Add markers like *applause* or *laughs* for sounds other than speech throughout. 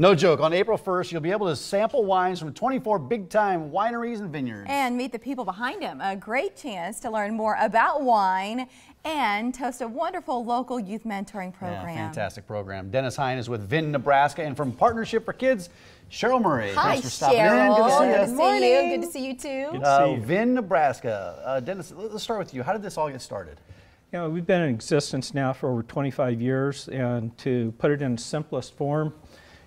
No joke. On April 1st, you'll be able to sample wines from 24 big-time wineries and vineyards. And meet the people behind them. A great chance to learn more about wine and toast a wonderful local youth mentoring program. Yeah, fantastic program. Dennis Hine is with Vin, Nebraska, and from Partnership for Kids, Cheryl Murray. Hi, Thanks for stopping Cheryl. in. Good to see Good you. to see you. Good to see you too. Good to Uh, see you. Vin, Nebraska. Uh, Dennis, let- let's start with you. How did this all get started? You know, we've been in existence now for over 25 years, and to put it in simplest form,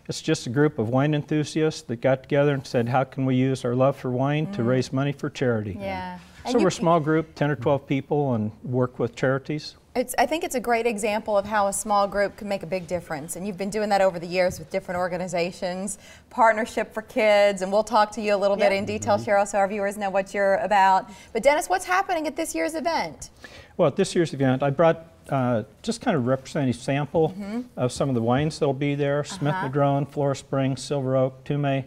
it's just a group of wine enthusiasts that got together and said, how can we use our love for wine to raise money for charity? Mm. Yeah. So we're a small group, 10 or 12 people, and work with charities. It's, I think it's a great example of how a small group can make a big difference. And you've been doing that over the years with different organizations, Partnership for Kids, and we'll talk to you a little bit in detail, Cheryl, so our viewers know what you're about. But Dennis, what's happening at this year's event? Well, at this year's event, I brought uh, just kind of a representative sample Mm-hmm. of some of the wines that'll be there. Smith Uh-huh. Madrone, Flora Springs, Silver Oak, Tume,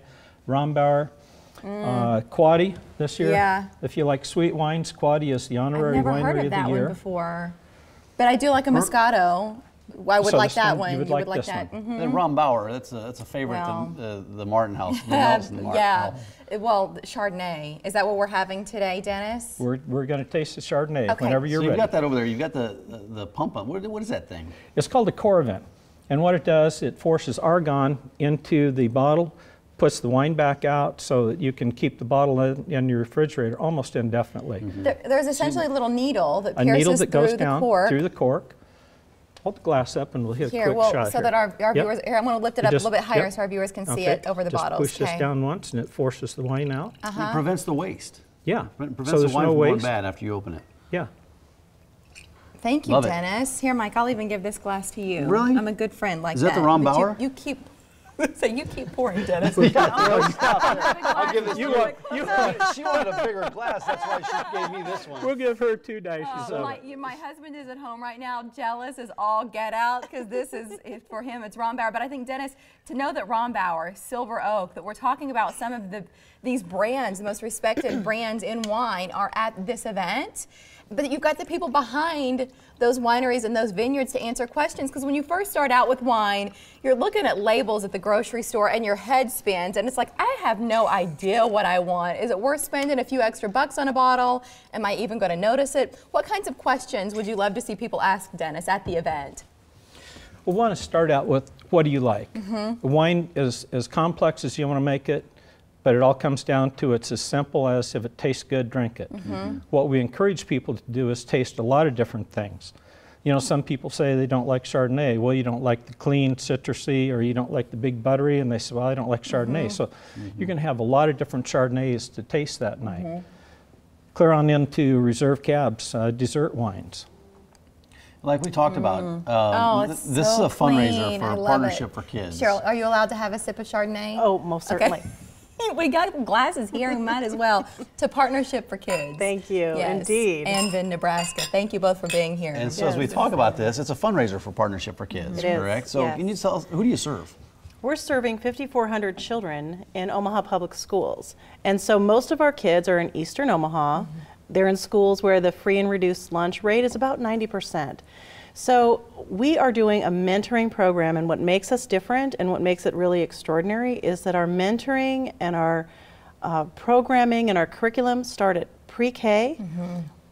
Rombauer, uh, Quady this year. Mm. Yeah. If you like sweet wines, Quady is the honorary winery I've honorary never heard of of that the one before. But I do like a Moscato. I would So like that one- one. you would like this that. one. Mhm. The Ron Bauer, that's a, that's a favorite, Well. the, the, the Martin House. The *laughs* Nelson Martin yeah. House. Uh, Well, Chardonnay. Is that what we're having today, Dennis? We're, we're going to taste the Chardonnay Okay. whenever you're So you've ready. got that over there. You've got the, the, the pump on. What, what is that thing? It's called a Coravin. And what it does, it forces argon into the bottle, puts the wine back out so that you can keep the bottle in, in your refrigerator almost indefinitely. There, there's essentially a little needle that A pierces needle that goes the down cork. through the cork. Hold the glass up and we'll hit a Here, quick well, shot so here. that our, our Yep. viewers, here, I'm going to lift it You up just- a little bit higher yep. so our viewers can see Okay. it over the just bottles. push this down once and it forces the wine out. Uh-huh. It prevents the waste. Yeah. Pre- Prevents so the wine no from going waste. bad after you open it. Yeah. Thank you, Love it. Dennis. Here, Mike, I'll even give this glass to you. Really? I'm a good friend like Is that the Ron But you- Bauer? You, keep. *laughs* so you keep pouring, Dennis. *laughs* I'll give this You to want- you want- She wanted a bigger glass. That's why she gave me this one. We'll give her two dashes Oh, of my, you, my husband is at home right now, jealous as all get out, because this is it- for him. It's Rombauer, but I think Dennis, to know that Rombauer, Silver Oak, that we're talking about some of the these brands, the most respected *clears throat* brands in wine, are at this event. But you've got the people behind those wineries and those vineyards to answer questions. Because when you first start out with wine, you're looking at labels at the grocery store and your head spins, and it's like, I have no idea what I want. Is it worth spending a few extra bucks on a bottle? Am I even going to notice it? What kinds of questions would you love to see people ask Dennis at the event? We want to start out with what do you like? Mm-hmm. Wine is as complex as you want to make it, but it all comes down to it's as simple as if it tastes good, drink it. Mm-hmm. What we encourage people to do is taste a lot of different things. You know, some people say they don't like Chardonnay. Well, you don't like the clean citrusy, or you don't like the big buttery, and they say, well, I don't like Chardonnay. Mm-hmm. So you're going to have a lot of different Chardonnays to taste that night. Clear on into reserve cabs, uh, dessert wines. Like we talked about, um, Oh, th- this so is a fundraiser clean. for I love Partnership it. for Kids. Cheryl, are you allowed to have a sip of Chardonnay? Oh, most Okay. Certainly. *laughs* we got glasses here and might as well. To Partnership for Kids. Thank you, Yes. indeed. And Vin, Nebraska. Thank you both for being here. And so as we talk about this, it's a fundraiser for Partnership for Kids, It is, correct? So yes. can you tell us, who do you serve? We're serving 5,400 children in Omaha Public Schools. And so most of our kids are in eastern Omaha. Mm-hmm. They're in schools where the free and reduced lunch rate is about 90%. So we are doing a mentoring program, and what makes us different and what makes it really extraordinary is that our mentoring and our uh, programming and our curriculum start at pre-K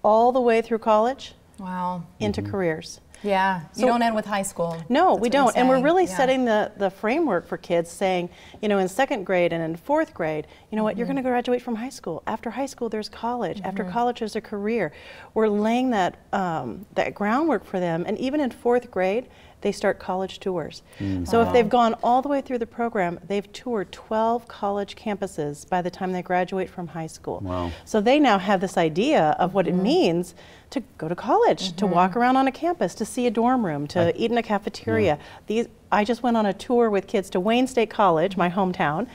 all the way through college Wow. into careers. Yeah. You So- don't end with high school. No, That's we don't. And we're really Yeah. setting the, the framework for kids saying, you know, in second grade and in fourth grade, you know what, Mm-hmm. you're going to graduate from high school. After high school, there's college. After Mm-hmm. college, there's a career. We're laying that, um, that groundwork for them. And even in fourth grade, they start college tours. Mm. So if they've gone all the way through the program, they've toured 12 college campuses by the time they graduate from high school. Wow. So they now have this idea of what it mm-hmm. means to go to college, to walk mm-hmm. around on a campus, to see a dorm room, to eat in a cafeteria. These, I just went on a tour with kids to Wayne State College, my hometown,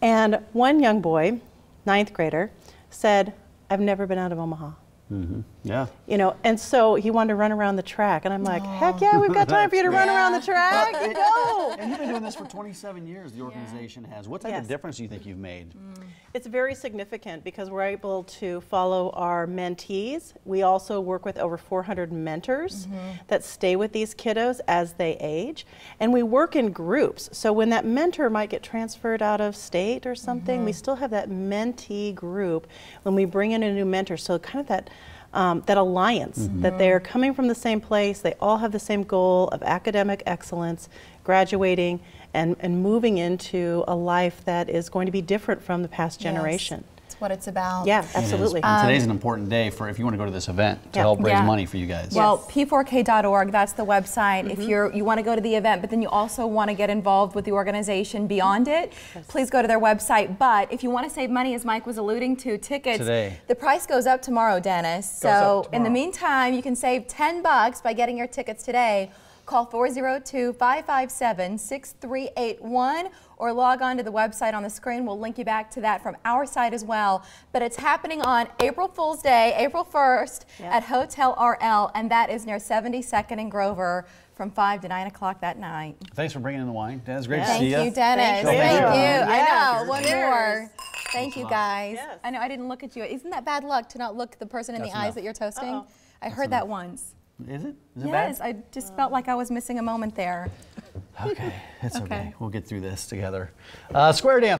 and one young boy, ninth grader, said, "I've never been out of Omaha." Mm-hmm. Yeah. You know, and so he wanted to run around the track, and I'm like, heck yeah, we've got time for you to run *laughs* around the track. Go! And you've been doing this for 27 years, the organization has. What type Yes. of difference do you think you've made? Mm. It's very significant because we're able to follow our mentees. We also work with over 400 mentors mm-hmm. that stay with these kiddos as they age. And we work in groups. So when that mentor might get transferred out of state or something, we mm-hmm. still have that mentee group when we bring in a new mentor. So kind of that. Um, that alliance, that they're coming from the same place, they all have the same goal of academic excellence, graduating, and, and moving into a life that is going to be different from the past generation. That's what it's about. Yeah, absolutely. And today's um, an important day for if you want to go to this event to Yeah. help raise Yeah. money for you guys. Well, Yes. p4k.org, that's the website. If you're you want to go to the event, but then you also want to get involved with the organization beyond it, please go to their website. But if you want to save money, as Mike was alluding to, tickets, Today. the price goes up tomorrow, Dennis. So up in the meantime, you can save 10 bucks by getting your tickets today. Call 402-557-6381 or log on to the website on the screen. We'll link you back to that from our site as well. But it's happening on April Fool's Day, April 1st Yeah. at Hotel RL, and that is near 72nd and Grover from 5 to 9 o'clock that night. Thanks for bringing in the wine. Dennis, great to Thank see you, you. Dennis. Thank Thank, you. you. Yeah. I know. One Cheers. more. Thank you, guys. Yes. I know I didn't look at you. Isn't that bad luck to not look the person in That's the eyes that you're toasting? Uh-oh. I heard that once. Is it? Is it Yes, bad? I just felt like I was missing a moment there. Okay, it's okay. Okay. We'll get through this together. Uh, square dance.